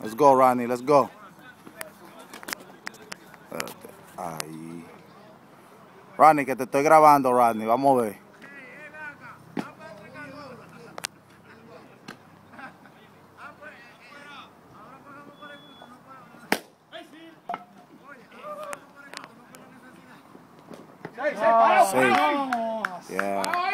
Let's go, Ronnie, let's go. Ahí. Que te estoy grabando, Ronnie. Vamos a ver. Sí. Yeah.